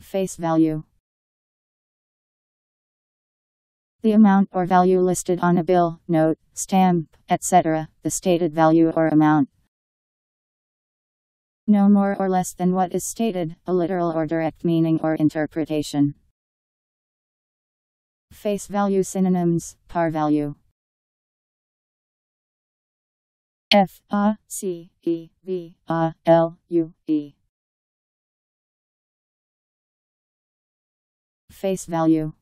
Face value. The amount or value listed on a bill, note, stamp, etc., the stated value or amount. No more or less than what is stated, a literal or direct meaning or interpretation. Face value synonyms, par value. F A C E V A L U E. Face value.